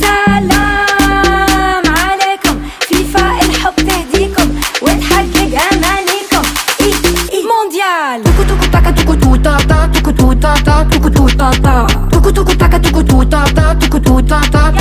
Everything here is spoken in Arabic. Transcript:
سلام عليكم. فيفا الحب تهديكم وتحقق امانيكم إي إي. مونديال.